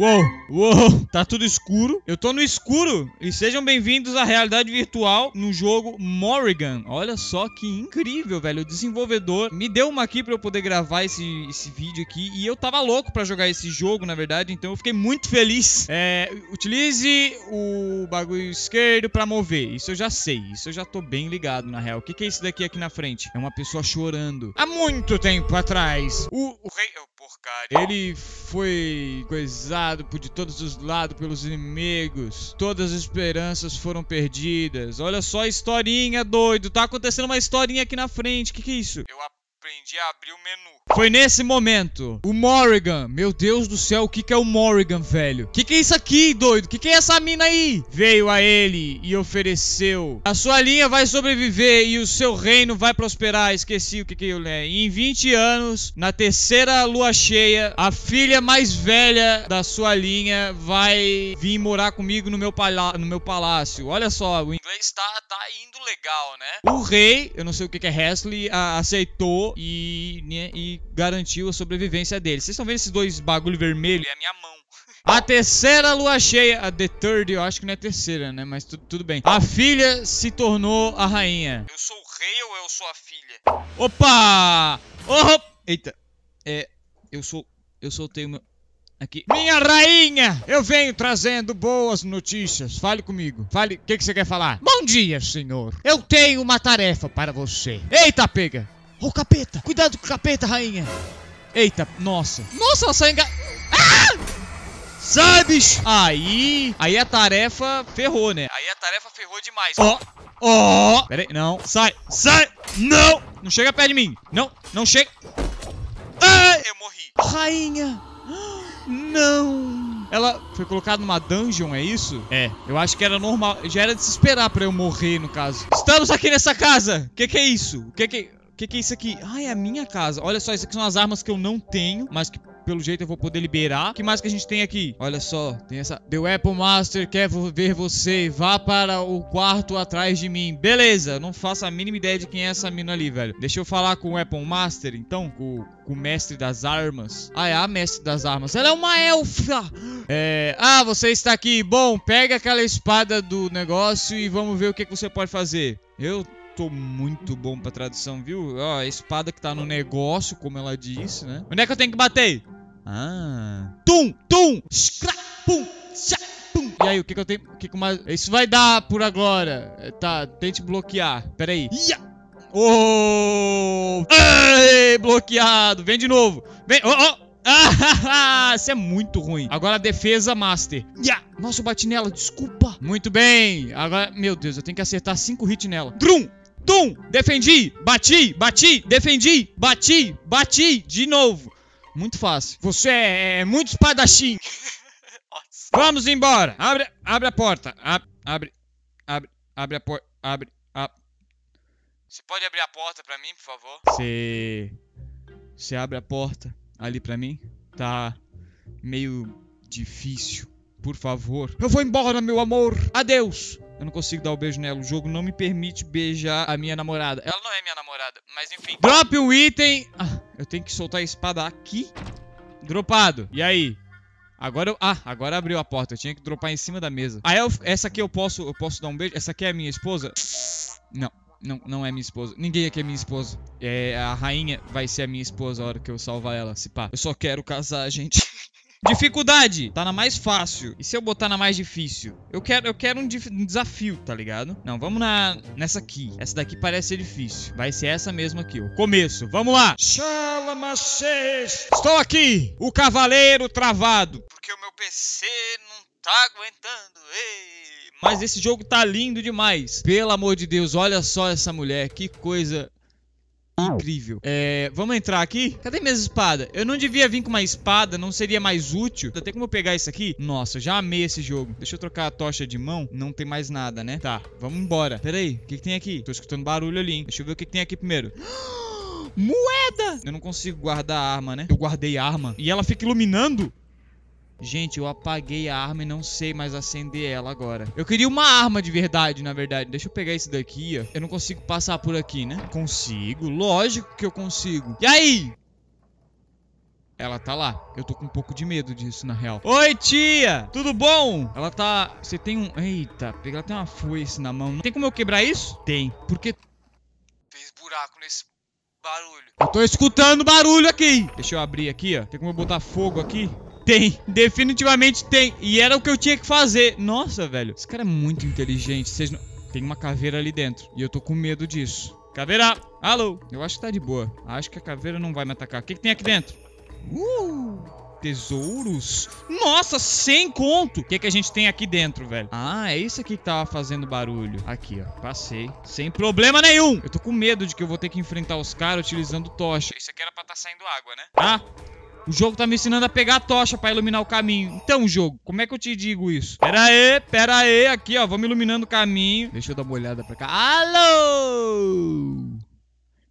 Uou, uou, tá tudo escuro. Eu tô no escuro. E sejam bem-vindos à realidade virtual no jogo Morrigan. Olha só que incrível, velho. O desenvolvedor me deu uma aqui pra eu poder gravar esse, esse vídeo aqui. E eu tava louco pra jogar esse jogo, na verdade. Então eu fiquei muito feliz. É, utilize o bagulho esquerdo pra mover. Isso eu já sei. Isso eu já tô bem ligado, na real. O que, que é isso daqui aqui na frente? É uma pessoa chorando. Há muito tempo atrás, o, o rei... Porcaria. Ele foi coisado por de todos os lados pelos inimigos. Todas as esperanças foram perdidas. Olha só a historinha, doido. Tá acontecendo uma historinha aqui na frente. O que, que é isso? Eu aprendi a abrir o menu. Foi nesse momento. O Morrigan. Meu Deus do céu, o que, que é o Morrigan, velho? O que, que é isso aqui, doido? O que, que é essa mina aí? Veio a ele e ofereceu. A sua linha vai sobreviver e o seu reino vai prosperar. Esqueci o que, que eu li. Em 20 anos, na terceira lua cheia, a filha mais velha da sua linha vai vir morar comigo no meu, no meu palácio. Olha só, o inglês tá, tá indo legal, né? O rei, eu não sei o que, que é Hesley, aceitou e, né, e garantiu a sobrevivência dele. Vocês estão vendo esses dois bagulho vermelho? É a minha mão. A terceira lua cheia, a The Third, eu acho que não é terceira, né? Mas tu, tudo bem. A filha se tornou a rainha. Eu sou o rei ou eu sou a filha? Opa! Oh! Eita. É, eu sou, eu soltei o meu... Aqui. Minha rainha! Eu venho trazendo boas notícias. Fale comigo. Fale. O que, que você quer falar? Bom dia, senhor. Eu tenho uma tarefa para você. Eita, pega! Ô, oh, capeta! Cuidado com o capeta, rainha! Eita, nossa! Nossa, ela saiu enga... Ah! Sai, bicho! Aí... Aí a tarefa ferrou, né? Aí a tarefa ferrou demais. Ó! Oh, Ó! Oh. Pera aí, não. Sai! Sai! Não! Não chega perto de mim! Não! Não chega! Ai! Eu morri! Rainha! Não! Ela foi colocada numa dungeon, é isso? É. Eu acho que era normal. Já era de se esperar pra eu morrer, no caso. Estamos aqui nessa casa! O que, que é isso? O que que que, que é isso aqui? Ah, é a minha casa. Olha só, isso aqui são as armas que eu não tenho, mas que pelo jeito eu vou poder liberar. O que mais que a gente tem aqui? Olha só, tem essa... The Weapon Master quer ver você. Vá para o quarto atrás de mim. Beleza, não faço a mínima ideia de quem é essa mina ali, velho. Deixa eu falar com o Weapon Master, então, com, com o mestre das armas. Ah, é a mestre das armas. Ela é uma elfa. É... Ah, você está aqui. Bom, pega aquela espada do negócio e vamos ver o que, que você pode fazer. Eu tô muito bom pra tradução, viu? Ó, a espada que tá no negócio, como ela disse, né? Onde é que eu tenho que bater? Ah. Tum, tum, scra, pum, xa, pum. E aí, o que que eu tenho? O que que mais? Isso vai dar por agora. É, tá, tente bloquear. Pera aí. Ia. Oh! Ei, bloqueado. Vem de novo. Vem. Oh, oh. Ah, isso é muito ruim. Agora a defesa master. Yeah. Nossa, eu bati nela, desculpa. Muito bem. Agora, meu Deus, eu tenho que acertar cinco hits nela. Drum. Tum! Defendi! Bati! Bati! Defendi! Bati! Bati! De novo! Muito fácil. Você é, é muito espadachim. Vamos embora. Abre, abre a porta. Abre, abre, abre, abre a porta. Abre, abre. Você pode abrir a porta pra mim, por favor? Você... Você abre a porta ali pra mim? Tá meio difícil. Por favor. Eu vou embora, meu amor. Adeus. Eu não consigo dar o um beijo nela. O jogo não me permite beijar a minha namorada. Ela não é minha namorada, mas enfim. Drop um item. Ah, eu tenho que soltar a espada aqui. Dropado. E aí? Agora eu... Ah, agora abriu a porta. Eu tinha que dropar em cima da mesa. Aí eu... essa aqui eu posso, eu posso dar um beijo? Essa aqui é a minha esposa? Não. Não, não é minha esposa. Ninguém aqui é minha esposa. É, a rainha vai ser a minha esposa a hora que eu salvar ela, se pá. Eu só quero casar, gente. Dificuldade. Tá na mais fácil. E se eu botar na mais difícil? Eu quero, eu quero um, um, desafio, tá ligado? Não, vamos na nessa aqui. Essa daqui parece ser difícil. Vai ser essa mesma aqui, ó. Começo. Vamos lá. Estou aqui. O cavaleiro travado. Porque o meu PC não tá aguentando. Ei. Mas esse jogo tá lindo demais. Pelo amor de Deus, olha só essa mulher. Que coisa incrível. É, vamos entrar aqui? Cadê minhas espadas? Eu não devia vir com uma espada, não seria mais útil. Tem como eu pegar isso aqui? Nossa, já amei esse jogo. Deixa eu trocar a tocha de mão. Não tem mais nada, né? Tá, vamos embora. Pera aí, o que, que tem aqui? Tô escutando barulho ali, hein? Deixa eu ver o que, que tem aqui primeiro. Moeda! Eu não consigo guardar a arma, né? Eu guardei a arma. E ela fica iluminando? Gente, eu apaguei a arma e não sei mais acender ela agora. Eu queria uma arma de verdade, na verdade. Deixa eu pegar esse daqui, ó. Eu não consigo passar por aqui, né? Consigo. Lógico que eu consigo. E aí? Ela tá lá. Eu tô com um pouco de medo disso, na real. Oi, tia! Tudo bom? Ela tá... Você tem um... Eita, ela tem uma foice na mão. Tem como eu quebrar isso? Tem. Porque... Fez buraco nesse barulho. Eu tô escutando barulho aqui. Deixa eu abrir aqui, ó. Tem como eu botar fogo aqui? Tem, definitivamente tem. E era o que eu tinha que fazer. Nossa, velho. Esse cara é muito inteligente. Vocês não... Tem uma caveira ali dentro. E eu tô com medo disso. Caveira! Alô! Eu acho que tá de boa. Acho que a caveira não vai me atacar. O que, que tem aqui dentro? Uh! Tesouros? Nossa, 100 conto! O que, que a gente tem aqui dentro, velho? Ah, é isso aqui que tava fazendo barulho. Aqui, ó. Passei. Sem problema nenhum! Eu tô com medo de que eu vou ter que enfrentar os caras utilizando tocha. Isso aqui era pra tá saindo água, né? Ah! O jogo tá me ensinando a pegar a tocha pra iluminar o caminho. Então, jogo, como é que eu te digo isso? Pera aí, pera aí. Aqui, ó. Vamos iluminando o caminho. Deixa eu dar uma olhada pra cá. Alô!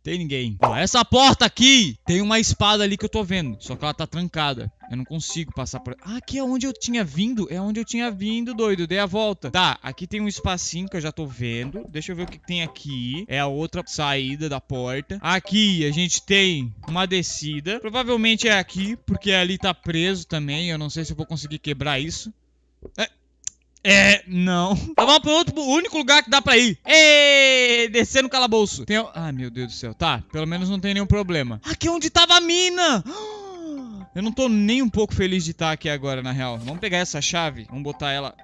Tem ninguém. Ó, essa porta aqui tem uma espada ali que eu tô vendo. Só que ela tá trancada. Eu não consigo passar por... Ah, aqui é onde eu tinha vindo. É onde eu tinha vindo, doido. Dei a volta. Tá, aqui tem um espacinho que eu já tô vendo. Deixa eu ver o que tem aqui. É a outra saída da porta. Aqui a gente tem uma descida. Provavelmente é aqui, porque ali tá preso também. Eu não sei se eu vou conseguir quebrar isso. É... É, não. Tá, vamos pro outro, único lugar que dá pra ir. Ê, descer no calabouço. Tem... Ai, meu Deus do céu. Tá, pelo menos não tem nenhum problema. Aqui é onde tava a mina. Eu não tô nem um pouco feliz de estar aqui agora, na real. Vamos pegar essa chave. Vamos botar ela...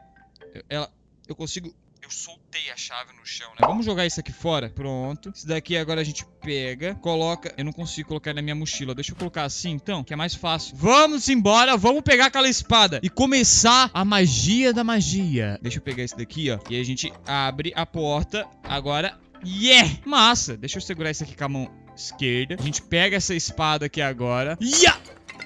Ela... Eu consigo... Eu soltei a chave no chão, né? Vamos jogar isso aqui fora. Pronto. Isso daqui agora a gente pega, coloca... Eu não consigo colocar na minha mochila. Deixa eu colocar assim, então, que é mais fácil. Vamos embora, vamos pegar aquela espada e começar a magia da magia. Deixa eu pegar esse daqui, ó. E a gente abre a porta. Agora... Yeah! Massa! Deixa eu segurar isso aqui com a mão esquerda. A gente pega essa espada aqui agora. Yeah!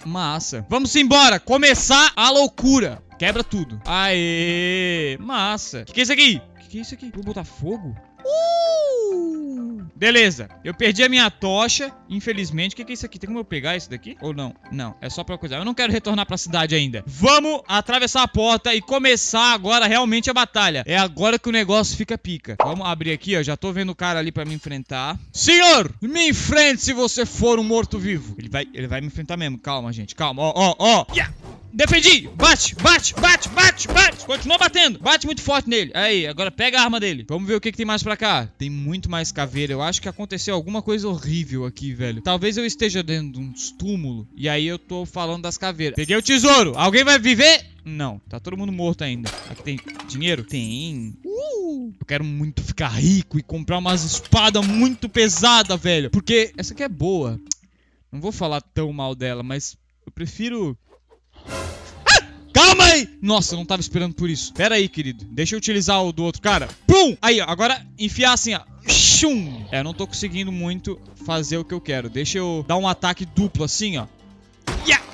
Massa. Vamos embora. Começar a loucura. Quebra tudo. Aê! Massa. O que, que é isso aqui? O que, que é isso aqui? Vou botar fogo? Uh! Beleza, eu perdi a minha tocha, infelizmente. O que, que é isso aqui? Tem como eu pegar isso daqui? Ou não? Não, é só pra coisa. Eu não quero retornar pra cidade ainda. Vamos atravessar a porta e começar agora realmente a batalha. É agora que o negócio fica pica. Vamos abrir aqui, ó. Já tô vendo o cara ali pra me enfrentar. Senhor, me enfrente se você for um morto-vivo. Ele vai, ele vai me enfrentar mesmo. Calma, gente. Calma. Ó, ó, ó. Yeah. Defendi! Bate, bate, bate, bate, bate! Continua batendo! Bate muito forte nele. Aí, agora pega a arma dele. Vamos ver o que, que tem mais pra cá. Tem muito mais caveira. Eu acho que aconteceu alguma coisa horrível aqui, velho. Talvez eu esteja dentro de uns túmulos. E aí eu tô falando das caveiras. Peguei o tesouro. Alguém vai viver? Não, tá todo mundo morto ainda. Aqui tem dinheiro? Tem. Uh, eu quero muito ficar rico e comprar umas espadas muito pesadas, velho. Porque essa aqui é boa. Não vou falar tão mal dela, mas eu prefiro Aí! Nossa, eu não tava esperando por isso. Pera aí, querido. Deixa eu utilizar o do outro cara. Pum! Aí, ó. Agora enfiar assim, ó. Shum! É, eu não tô conseguindo muito fazer o que eu quero. Deixa eu dar um ataque duplo assim, ó. Yeah!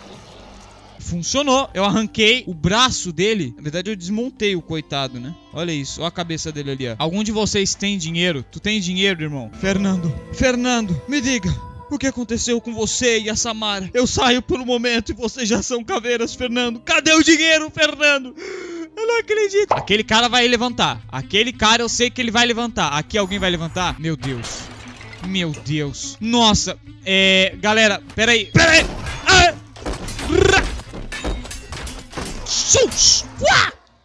Funcionou. Eu arranquei o braço dele. Na verdade, eu desmontei o coitado, né? Olha isso. Olha a cabeça dele ali, ó. Algum de vocês tem dinheiro? Tu tem dinheiro, irmão? Fernando. Fernando, me diga. O que aconteceu com você e a Samara? Eu saio por um momento e vocês já são caveiras, Fernando. Cadê o dinheiro, Fernando? Eu não acredito. Aquele cara vai levantar. Aquele cara eu sei que ele vai levantar. Aqui alguém vai levantar? Meu Deus. Meu Deus. Nossa. É. Galera, peraí. Peraí. Ah!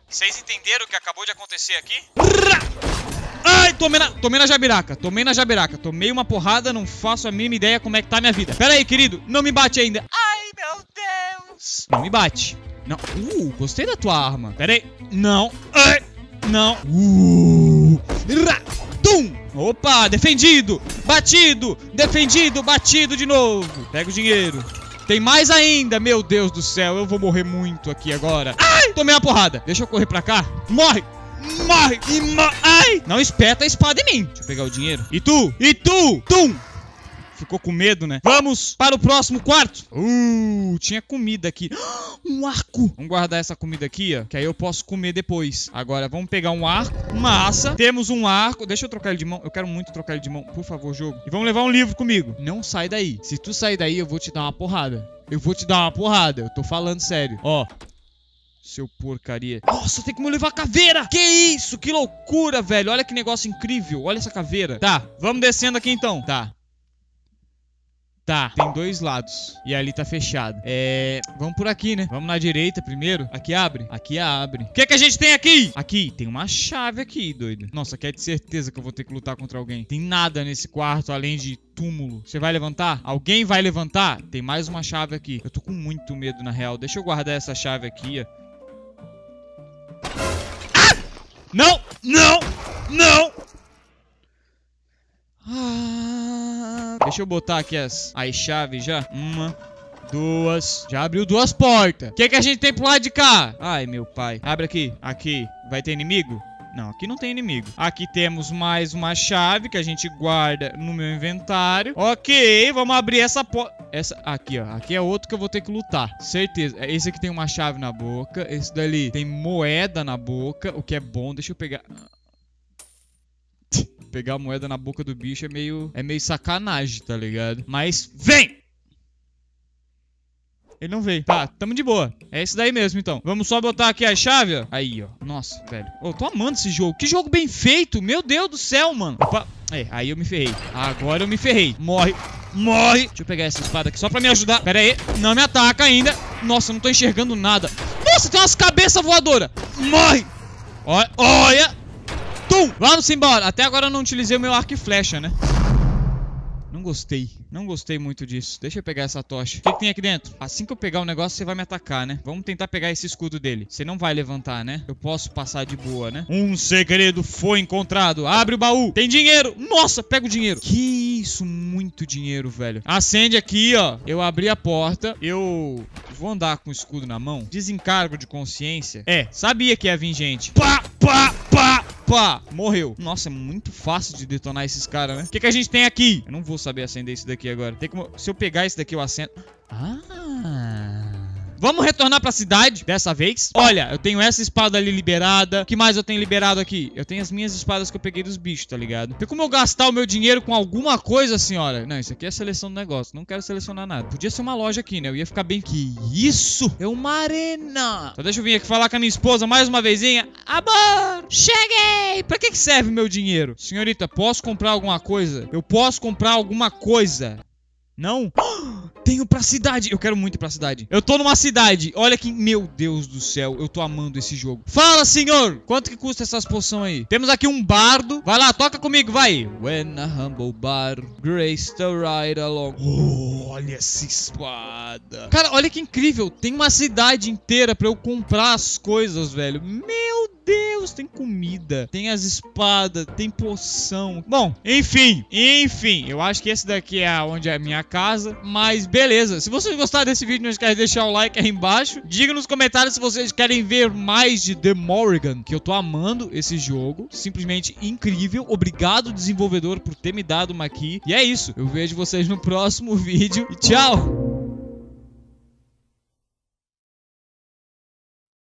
Vocês entenderam o que acabou de acontecer aqui? Tomei na, tomei na jabiraca. Tomei na jabiraca. Tomei uma porrada, não faço a mínima ideia como é que tá a minha vida. Pera aí, querido. Não me bate ainda. Ai, meu Deus. Não me bate. Não. Uh, gostei da tua arma. Pera aí. Não. Ai. Não. Uh. Tum. Opa, defendido. Batido. Defendido. Batido de novo. Pega o dinheiro. Tem mais ainda, meu Deus do céu. Eu vou morrer muito aqui agora. Ai, tomei uma porrada. Deixa eu correr pra cá. Morre. Morre e morre. Ai! Não espeta a espada em mim. Deixa eu pegar o dinheiro. E tu? E tu? Tum! Ficou com medo, né? Vamos para o próximo quarto. Uh, tinha comida aqui. Um arco. Vamos guardar essa comida aqui, ó. Que aí eu posso comer depois. Agora, vamos pegar um arco. Massa. Temos um arco. Deixa eu trocar ele de mão. Eu quero muito trocar ele de mão. Por favor, jogo. E vamos levar um livro comigo. Não sai daí. Se tu sair daí, eu vou te dar uma porrada. Eu vou te dar uma porrada. Eu tô falando sério. Ó, seu porcaria. Nossa, tem como levar a caveira. Que isso? Que loucura, velho. Olha que negócio incrível. Olha essa caveira. Tá, vamos descendo aqui então. Tá. Tá, tem dois lados. E ali tá fechado. É. Vamos por aqui, né? Vamos na direita primeiro. Aqui abre. Aqui abre. O que, que a gente tem aqui? Aqui, tem uma chave aqui, doido. Nossa, quer de certeza que eu vou ter que lutar contra alguém. Tem nada nesse quarto além de túmulo. Você vai levantar? Alguém vai levantar? Tem mais uma chave aqui. Eu tô com muito medo, na real. Deixa eu guardar essa chave aqui, ó. Não! Não! Não! Ah, deixa eu botar aqui as, as chaves já. Uma, duas. Já abriu duas portas. O que, que a gente tem pro lado de cá? Ai, meu pai. Abre aqui. Aqui. Vai ter inimigo? Não, aqui não tem inimigo. Aqui temos mais uma chave que a gente guarda no meu inventário. Ok, vamos abrir essa porta. Essa aqui, ó. Aqui é outro que eu vou ter que lutar. Certeza. Esse aqui tem uma chave na boca. Esse dali tem moeda na boca, o que é bom. Deixa eu pegar pegar a moeda na boca do bicho é meio, é meio sacanagem, tá ligado? Mas vem! Ele não veio. Tá, tamo de boa. É esse daí mesmo, então. Vamos só botar aqui a chave, ó. Aí, ó. Nossa, velho. Ô, oh, tô amando esse jogo. Que jogo bem feito. Meu Deus do céu, mano. Opa. É, aí eu me ferrei. Agora eu me ferrei. Morre. Morre. Deixa eu pegar essa espada aqui só pra me ajudar. Pera aí. Não me ataca ainda. Nossa, não tô enxergando nada. Nossa, tem umas cabeças voadoras. Morre. Olha. Olha. Tum! Vamos embora. Até agora eu não utilizei o meu arco e flecha, né? Não gostei. Não gostei muito disso. Deixa eu pegar essa tocha. O que, que, tem aqui dentro? Assim que eu pegar o negócio, você vai me atacar, né? Vamos tentar pegar esse escudo dele. Você não vai levantar, né? Eu posso passar de boa, né? Um segredo foi encontrado. Abre o baú. Tem dinheiro. Nossa, pega o dinheiro. Que isso, muito dinheiro, velho. Acende aqui, ó. Eu abri a porta. Eu vou andar com o escudo na mão. Desencargo de consciência. É, sabia que ia vir gente. Pá, pá. Opa! Morreu. Nossa, é muito fácil de detonar esses caras, né? O que, que a gente tem aqui? Eu não vou saber acender isso daqui agora. Tem como... Se eu pegar esse daqui, eu acendo... Ah... Vamos retornar pra cidade dessa vez. Olha, eu tenho essa espada ali liberada. O que mais eu tenho liberado aqui? Eu tenho as minhas espadas que eu peguei dos bichos, tá ligado? Tem como eu gastar o meu dinheiro com alguma coisa, senhora? Não, isso aqui é seleção do negócio. Não quero selecionar nada. Podia ser uma loja aqui, né? Eu ia ficar bem... Que isso? É uma arena. Só deixa eu vir aqui falar com a minha esposa mais uma vezinha. Amor, cheguei! Pra que serve o meu dinheiro? Senhorita, posso comprar alguma coisa? Eu posso comprar alguma coisa. Não? Tenho pra cidade. Eu quero muito ir pra cidade. Eu tô numa cidade. Olha que... Meu Deus do céu. Eu tô amando esse jogo. Fala, senhor. Quanto que custa essas poções aí? Temos aqui um bardo. Vai lá, toca comigo, vai. When a humble bar grace the ride along. Oh, olha essa espada. Cara, olha que incrível. Tem uma cidade inteira pra eu comprar as coisas, velho. Meu Deus, tem comida, tem as espadas, tem poção. Bom, enfim, enfim, eu acho que esse daqui é onde é a minha casa, mas beleza. Se vocês gostaram desse vídeo, não esquece de deixar o like aí embaixo. Diga nos comentários se vocês querem ver mais de The Morrigan, que eu tô amando esse jogo, simplesmente incrível. Obrigado, desenvolvedor, por ter me dado uma aqui. E é isso, eu vejo vocês no próximo vídeo e tchau!